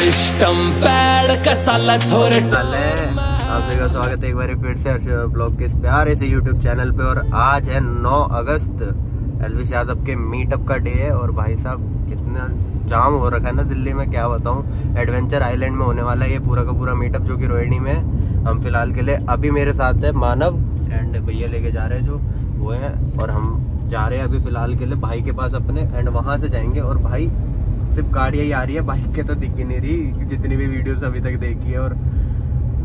System pad का चालला छोरे। आप सभी का स्वागत है एक बार फिर से ब्लॉग के इस प्यारे से यूट्यूब चैनल पे। और आज है 9 अगस्त एलविश यादव के मीटअप का डे है। और भाई साहब, कितना जाम हो रखा है ना दिल्ली में, क्या बताऊँ। एडवेंचर आइलैंड में होने वाला है ये पूरा का पूरा मीटअप जो कि रोहिणी में। हम फ़िलहाल के लिए अभी मेरे साथ है मानव एंड भैया लेके जा रहे हैं जो, वो है। और हम जा रहे हैं अभी फ़िलहाल के लिए भाई के पास अपने एंड वहाँ से जाएँगे। और भाई सिर्फ़ गाड़ियाँ ही आ रही है बाइक के तो दिख ही नहीं रही जितनी भी वीडियोस अभी तक देखी है और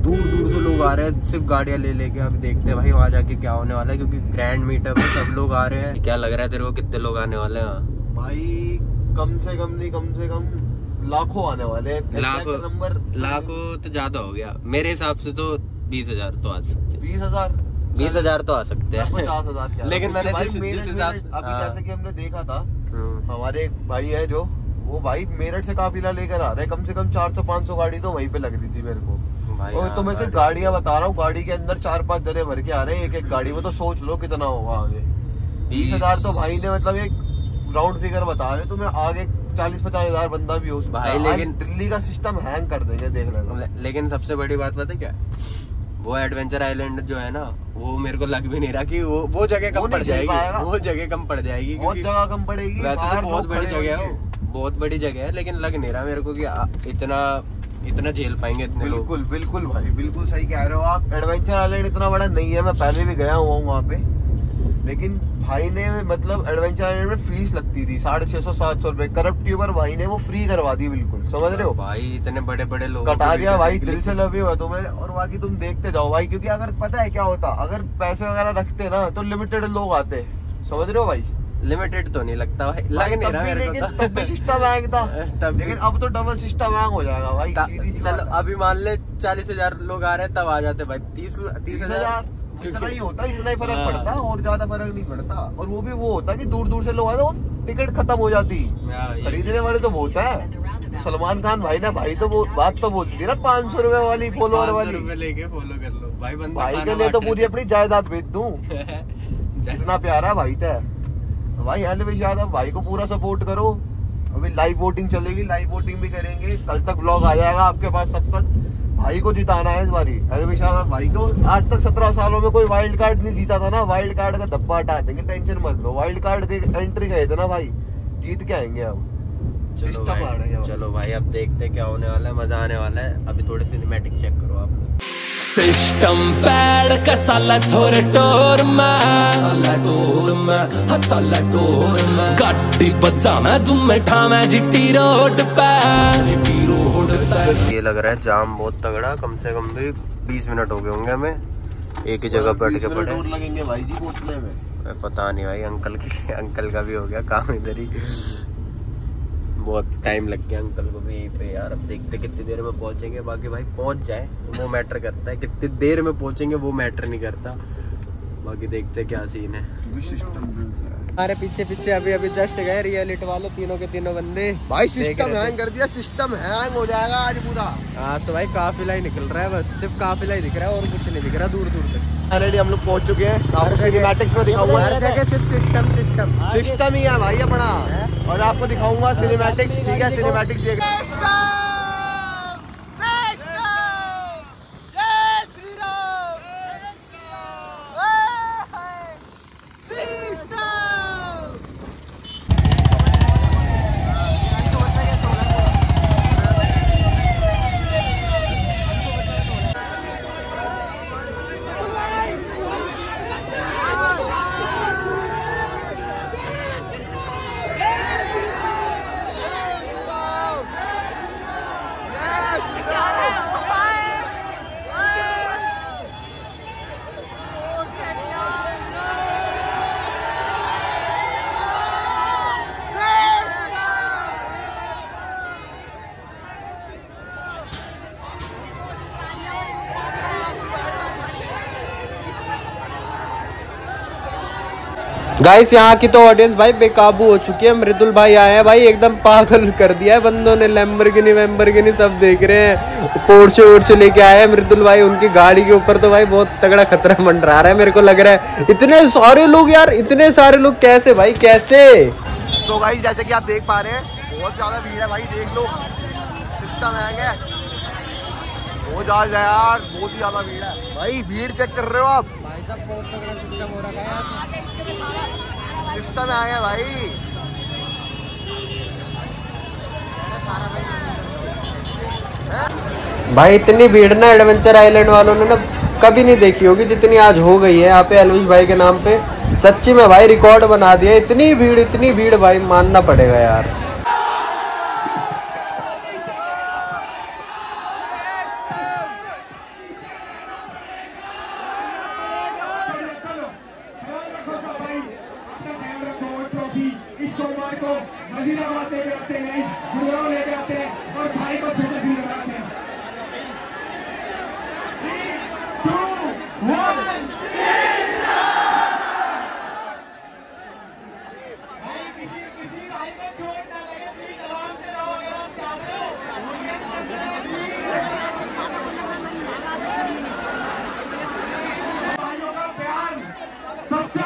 दूर दूर से लोग आ रहे हैं सिर्फ़ गाड़ियाँ ले लेके अभी देखते हैं भाई वहाँ जाके क्या होने वाला है क्योंकि ग्रैंड मीटअप है सब लोग आ रहे हैं। क्या लग रहा है तेरे को कितने लोग आने वाले हैं? भाई कम से कम नहीं कम से कम लाखों आने वाले हैं। लाखों नंबर लाखों तो ज़्यादा हो गया। मेरे हिसाब से तो बीस हज़ार तो आ सकते बीस हज़ार। बीस हज़ार तो आ सकते हैं। पचास हज़ार लेकिन मैंने भाई जिस- हिसाब अभी हाँ। जैसे कि हमने देखा था हम्म, हमारे एक भाई है जो वो भाई मेरठ से काफिला लेकर आ रहे हैं। कम से कम 400 500 गाड़ी तो वहीं पे लग रही थी मेरे को। भाई और तो मैं सिर्फ़ गाड़ी- गाड़ियाँ बता रहा हूँ गाड़ी के अंदर चार पाँच जने भर के आ रहे हैं एक एक गाड़ी। में तो सोच लो कितना होगा आगे। बीस हज़ार तो भाई ने मतलब एक राउंड फिगर बता रहे तो मैं आगे चालीस पचास हज़ार बंदा भी हो सकता भाई, लेकिन- दिल्ली का सिस्टम हैंग कर देंगे देख लेना। ले- लेकिन सबसे बड़ी बात पता है क्या? वो एडवेंचर आइलैंड जो है ना वो मेरे को लग भी नहीं रहा कि वो वो जगह कम पड़। जाएगी। वो जगह कम पड़ जाएगी बहुत जगह कम पड़ेगी वैसे तो बहुत बड़ी जगह है वो। बहुत बड़ी जगह है लेकिन लग नहीं रहा मेरे को कि इतना इतना झेल पाएँगे इतने लोग। बिल्कुल बिल्कुल भाई बिल्कुल सही कह रहे हो आप। एडवेंचर आइलैंड इतना बड़ा नहीं है मैं पहले भी गया हुआ हूँ वहाँ पे। लेकिन भाई ने मतलब एडवेंचर आइलैंड में फ़ीस लगती थी साढ़े छह सौ सात सौ रुपए। करप्ट ट्यूबर भाई ने वो फ्री करवा दी बिल्कुल समझ रहे हो? भाई इतने बड़े बड़े लोग कटारिया भाई दिल से लवे हुआ तुम्हें और बाकी तुम देखते जाओ भाई क्योंकि अगर पता है क्या होता अगर पैसे वगैरह रखते ना तो लिमिटेड लोग आते समझ रहे हो भाई? लिमिटेड तो नहीं लगता भाई लग नहीं रहा मेरे को तब तो। सिस्टम हैंग था तब लेकिन अब तो डबल सिस्टम हैंग हो जाएगा भाई चलो। अभी मान ले चालीस हज़ार लोग आ रहे हैं तब आ जाते भाई। तीस तीस हज़ार इतना ही होता इतना ही फ़र्क हाँ। पड़ता और ज़्यादा फ़र्क नहीं पड़ता। और वो भी वो होता कि दूर दूर से लोग आते वो टिकट खत्म हो जाती। हाँ, खरीदने वाले तो बहुत है। सलमान खान भाई ना भाई तो वो बात तो बोलती थी ना पाँच सौ रुपए वाली फॉलोअर वाली। लेके फॉलो कर लो। भाई बंदा भाई के लिए तो पूरी अपनी जायदाद बेच दूँ। इतना प्यारा भाई था भाई हलविश यादव भाई को पूरा सपोर्ट करो। अभी लाइव वोटिंग चलेगी लाइव वोटिंग भी करेंगे। कल तक ब्लॉग आ जाएगा आपके पास सब तक। भाई को जिताना है इस बारी। हलविश यादव भाई को आज तक सत्रह सालों में कोई वाइल्ड कार्ड नहीं जीता था ना। वाइल्ड कार्ड का धब्बा हटा देंगे टेंशन मत लो। वाइल्ड कार्ड के एंट्री गए थे ना भाई। जीत के आएँगे अब। चलो भाई चलो भाई अब देखते क्या होने वाला है मज़ा आने वाला है। अभी थोड़ी सिनेमैटिक चेक करो आप। सिस्टम पैड का चालला छोरे टोर में। चालला टोर में हाँ टोर में। गाड़ी बजाना तुम ठामे जिट्टी रोड पे। जिट्टी रोड पे। ये लग रहा है जाम बहुत तगड़ा कम से कम भी बीस मिनट हो गए होंगे हमें। एक ही जगह बैठ के पड़े लगेंगे भाई जी पहुँचने में। पता नहीं भाई अंकल के अंकल का भी हो गया काम इधर ही। बहुत टाइम लग गया अंकल को भी यहीं पे यार। अब देखते कितनी देर में पहुँचेंगे। बाकी भाई पहुँच जाए तो वो मैटर करता है। कितनी देर में पहुँचेंगे वो मैटर नहीं करता। बाकी देखते क्या सीन है। हमारे पीछे पीछे अभी अभी जस्ट गए रियलिटी वाले तीनों के तीनों बंदे। भाई सिस्टम हैंग कर दिया। सिस्टम हैंग हो जाएगा आज पूरा। आज तो भाई काफिला ही निकल रहा है बस। सिर्फ़ काफिला ही दिख रहा है और कुछ नहीं दिख रहा। दूर दूर तक। ऑलरेडी हम लोग पहुँच चुके हैं। आपको सिनेमैटिक्स में दिखाऊँगा। हर जगह सिर्फ़ सिस्टम सिस्टम सिस्टम ही है भाई अपना। और आपको दिखाऊँगा सिनेमैटिक्स ठीक है? सिनेमैटिक्स देख गाइस यहाँ की तो ऑडियंस भाई बेकाबू हो चुकी है। मृदुल भाई आए हैं। भाई, एकदम पागल कर दिया है बंदों ने। लैम्बरगिनी वैम्बरगिनी सब देख रहे हैं। पोर्चे ओर्चे लेके आए हैं मृदुल भाई। उनकी गाड़ी के ऊपर तो भाई बहुत तगड़ा खतरा मंडरा रहा है, मेरे को लग रहा है। इतने सारे लोग यार, इतने सारे लोग। कैसे भाई, कैसे? तो भाई जैसे कि आप देख पा रहे हैं, बहुत ज़्यादा भीड़ है भाई, देख लो। सिस्टम है। जा यार, बहुत ज़्यादा भीड़ है। भाई, भीड़ चेक कर रहे हो आप? बहुत तगड़ा सिस्टम हो रखा है। सिस्टम आ गया भाई। भाई इतनी भीड़ ना एडवेंचर आइलैंड वालों ने ना कभी नहीं देखी होगी जितनी आज हो गई है यहाँ पे अलविश भाई के नाम पे। सच्ची में भाई रिकॉर्ड बना दिया। इतनी भीड़ इतनी भीड़ भाई मानना पड़ेगा यार चलो ख्याल रखो सब भाई अपना ख्याल ट्रॉफी इस सोमवार को वजीराबाद लेके आते हैं, इस गुड़गांव लेके आते हैं और भाई को स्पेशल भी लगाते हैं one.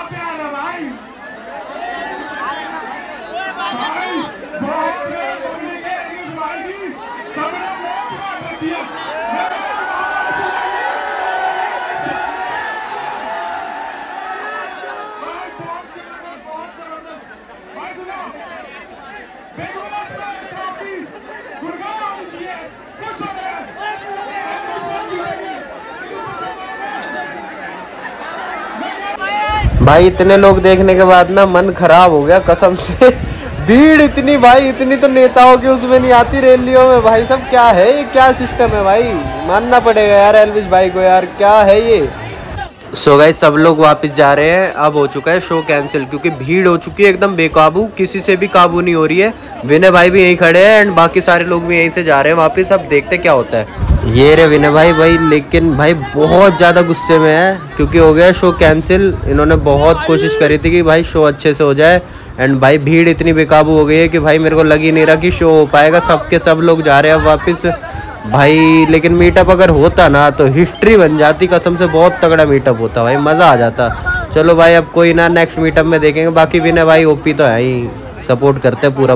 भाई, इतने लोग देखने के बाद ना मन खराब हो गया कसम से। भीड़ इतनी भाई, इतनी तो नेताओं की उसमें नहीं आती रैलियों में। भाई सब क्या है ये? क्या सिस्टम है भाई? मानना पड़ेगा यार, एलविश भाई को यार, क्या है ये? सो so सब लोग वापस जा रहे हैं। अब हो चुका है शो कैंसिल क्योंकि भीड़ हो चुकी है एकदम बेकाबू। किसी से भी काबू नहीं हो रही है। विनय भाई भी यहीं खड़े हैं एंड बाकी सारे लोग भी यहीं से जा रहे हैं वापस। अब देखते क्या होता है। ये रे विनय भाई भाई, लेकिन भाई बहुत ज़्यादा गुस्से में है क्योंकि हो गया शो कैंसिल इन्होंने बहुत कोशिश करी थी कि भाई शो अच्छे से हो जाए। एंड भाई भीड़ इतनी बेकाबू हो गई है कि भाई मेरे को लग ही नहीं रहा कि शो हो पाएगा। सबके सब लोग जा रहे हैं अब वापस। भाई, लेकिन मीटअप अगर होता ना तो हिस्ट्री बन जाती। कसम से बहुत तगड़ा मीटअप होता भाई, मज़ा आ जाता। चलो भाई, अब कोई ना नेक्स्ट मीटअप में देखेंगे। बाकी विनय भाई ओपी तो है ही। सपोर्ट करते पूरा।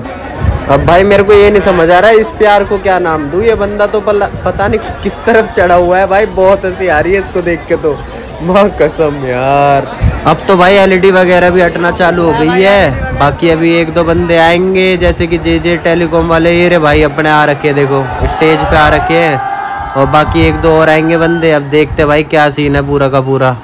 अब भाई, मेरे को ये नहीं समझ आ रहा है, इस प्यार को क्या नाम दूँ? ये बंदा तो पता नहीं किस तरफ़ चढ़ा हुआ है भाई। बहुत हँसी आ रही है इसको देख के तो। माँ कसम यार। अब तो भाई एलईडी वगैरह भी हटना चालू हो गई है। बाकी अभी एक दो बंदे आएँगे, जैसे कि जे जे टेलीकॉम वाले। ये रे भाई अपने आ रखे देखो, स्टेज पे आ रखे हैं। और बाकी एक दो और आएँगे बंदे। अब देखते भाई क्या सीन है पूरा का पूरा।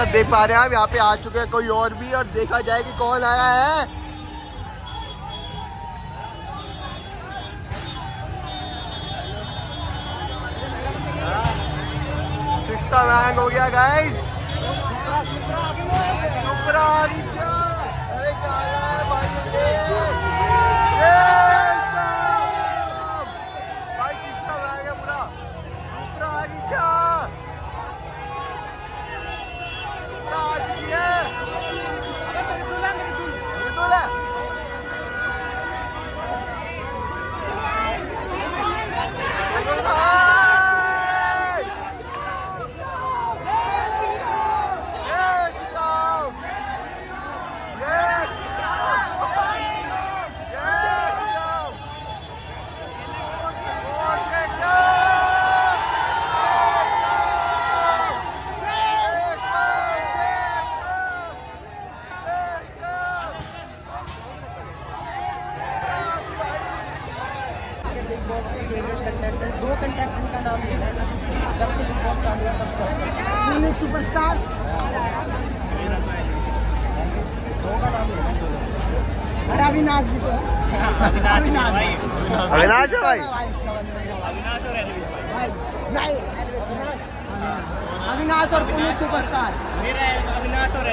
सब देख पा रहे हैं आप, यहाँ पे आ चुके हैं कोई और भी और देखा जाए कि कौन आया है। सिस्टम हैंग हो गया गाइस सुपरा भाई! दो कंटेस्टेंट का नाम लेना है। जब से बिग बॉस चालू है तब से सुपरस्टार दो का नाम लेना है अरे अविनाश भी तो है। अविनाश। भाई। अविनाश भाई है। भाई। नहीं अविनाश और पूर्ण सुपरस्टार मेरा अविनाश और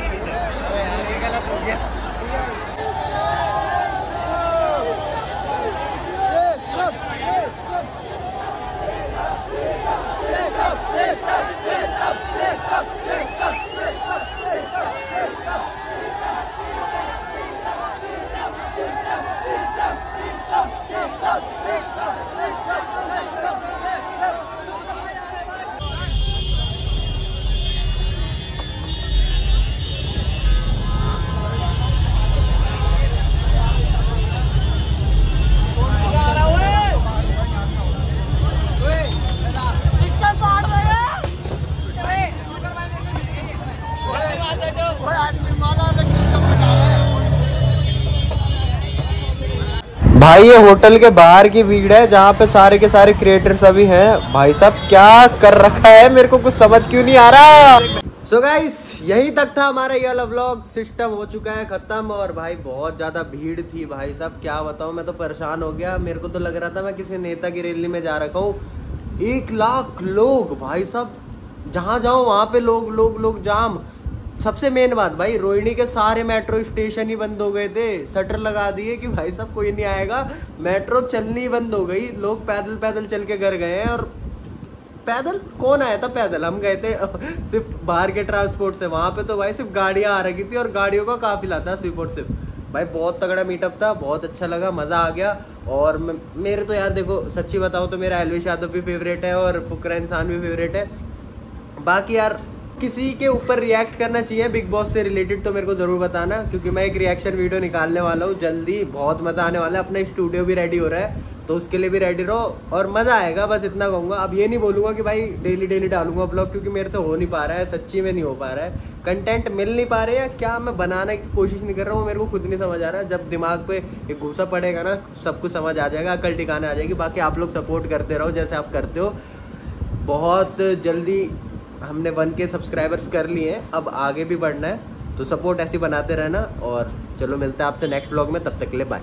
भाई, ये होटल के बाहर की भीड़ है, जहाँ पे सारे के सारे क्रिएटर्स अभी हैं। भाई साहब, क्या कर रखा है? मेरे को कुछ समझ क्यों नहीं आ रहा? सो so गाइस यहीं तक था हमारा ये वाला व्लॉग सिस्टम हो चुका है खत्म और भाई, बहुत ज़्यादा भीड़ थी भाई साहब। क्या बताऊँ, मैं तो परेशान हो गया। मेरे को तो लग रहा था मैं किसी नेता की रैली में जा रखा हूँ। एक लाख लोग, भाई साहब, जहाँ जाओ, वहाँ पे लोग लोग लोग जाम। सबसे मेन बात भाई, रोहिणी के सारे मेट्रो स्टेशन ही बंद हो गए थे। शटर लगा दिए कि भाई साहब कोई नहीं आएगा। मेट्रो चलनी बंद हो गई। लोग पैदल पैदल चल के घर गए और पैदल? कौन आया था पैदल? हम गए थे, सिर्फ़ बाहर के ट्रांसपोर्ट से। वहाँ पे तो भाई सिर्फ़ गाड़ियाँ आ रही थी और गाड़ियों का काफिला था सिर्फ़ सिर्फ़ भाई बहुत तगड़ा मीटअप था, बहुत अच्छा लगा, मज़ा आ गया। और मेरे तो यार देखो, सच्ची बताओ तो मेरा एलविश यादव भी फेवरेट है और फुकरा इंसान भी फेवरेट है। बाकी यार किसी के ऊपर रिएक्ट करना चाहिए। बिग बॉस से रिलेटेड तो मेरे को ज़रूर बताना, क्योंकि मैं एक रिएक्शन वीडियो निकालने वाला हूँ। जल्दी, बहुत मज़ा आने वाला है। अपना स्टूडियो भी रेडी हो रहा है तो उसके लिए भी रेडी रहो और मज़ा आएगा, बस इतना कहूँगा। अब ये नहीं बोलूँगा कि भाई डेली डेली डालूँगा ब्लॉग क्योंकि मेरे से हो नहीं पा रहा है, सच्ची में नहीं हो पा रहा है। कंटेंट मिल नहीं पा रहे या क्या मैं बनाने की कोशिश नहीं कर रहा हूँ मेरे को खुद नहीं समझ आ रहा। जब दिमाग पे एक घूसा पड़ेगा ना, सब कुछ समझ आ जाएगा, अकल टिकाने आ जाएगी। बाकी आप लोग सपोर्ट करते रहो जैसे आप करते हो। बहुत जल्दी हमने वन के सब्सक्राइबर्स कर लिए हैं, अब आगे भी बढ़ना है तो सपोर्ट ऐसी बनाते रहना और चलो मिलते हैं आपसे नेक्स्ट ब्लॉग में, तब तक के लिए बाय